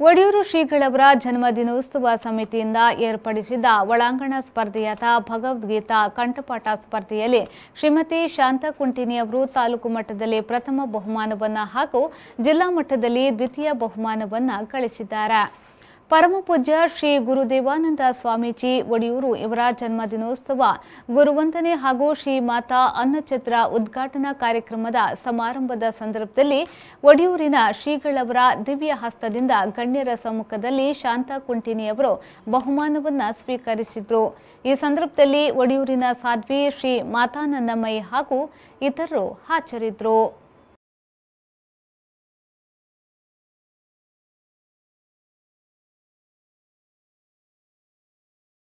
ಒಡಿಯೂರು ಶ್ರೀಗಳವರ ಜನ್ಮದಿನೋತ್ಸವ ಸಮಿತಿಯಿಂದ ಏರ್ಪಡಿಸಿದ್ದ ಒಳಾಂಗಣ ಸ್ಪರ್ಧೆಯಾದ ಭಗವದ್ಗೀತಾ ಕಂಠಪಾಠ ಸ್ಪರ್ಧೆಯಲ್ಲಿ ಶ್ರೀಮತಿ ಶಾಂತಕುಂಟಿನಿ ಅವರು ತಾಲೂಕು ಮಟ್ಟದಲ್ಲಿ ಪ್ರಥಮ ಬಹುಮಾನವನ್ನು ಹಾಗೂ ಜಿಲ್ಲಾ ಮಟ್ಟದಲ್ಲಿ ದ್ವಿತೀಯ ಬಹುಮಾನವನ್ನು ಗಳಿಸಿದ್ದಾರೆ. ಪರಮಪೂಜ್ಯ ಶ್ರೀ ಗುರುದೇವಾನಂದ ಸ್ವಾಮೀಜಿ ಒಡಿಯೂರು ಇವರ ಜನ್ಮದಿನೋತ್ಸವ ಗುರುವಂದನೆ ಹಾಗೂ ಶ್ರೀ ಮಾತಾ ಅನ್ನಛತ್ರ ಉದ್ಘಾಟನಾ ಕಾರ್ಯಕ್ರಮದ ಸಮಾರಂಭದ ಸಂದರ್ಭದಲ್ಲಿ ಒಡಿಯೂರಿನ ಶ್ರೀಗಳವರ ದಿವ್ಯ ಹಸ್ತದಿಂದ ಗಣ್ಯರ ಸಮ್ಮುಖದಲ್ಲಿ ಶಾಂತಾ ಕುಂಟಿನಿ ಅವರು ಬಹುಮಾನವನ್ನ ಸ್ವೀಕರಿಸಿದ್ರು. ಈ ಸಂದರ್ಭದಲ್ಲಿ ಒಡಿಯೂರಿನ ಸಾಧ್ವಿ ಶ್ರೀ ಮಾತಾನಂದಮಯಿ ಹಾಗೂ ಇತರರು ಹಾಜರಿದ್ದರು